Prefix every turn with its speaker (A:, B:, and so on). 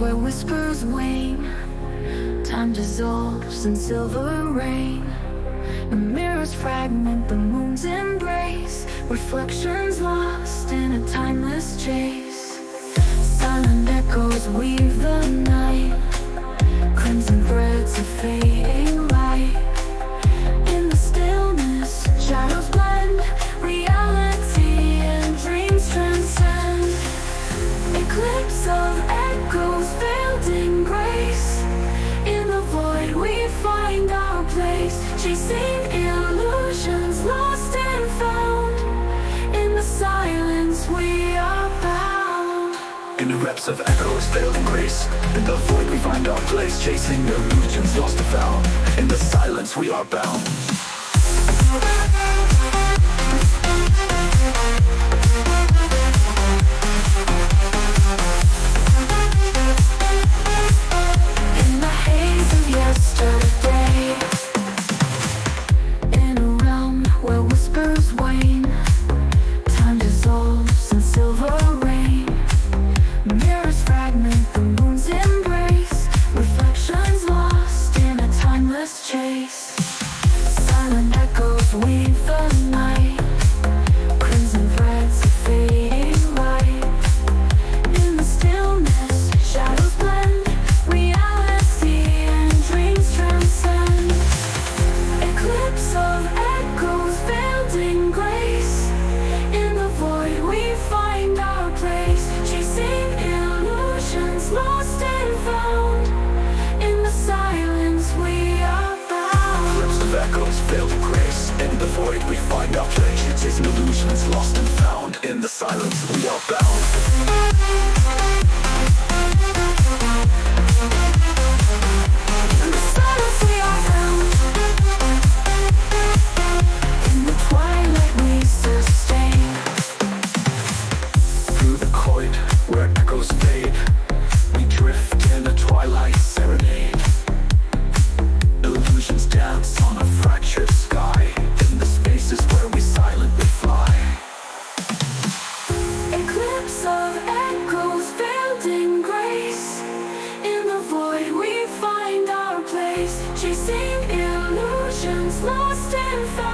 A: where whispers wane. Time dissolves in silver rain. The mirrors fragment the moon's embrace. Reflections lost in a timeless chase. Silent echoes weave the night. Crimson threads of fading Chasing illusions lost and found. In the silence we are bound.
B: In the reps of echoes veiled in grace In the void we find our place Chasing illusions lost and found. In the silence we are bound
A: silence we are bound.
B: In the silence can find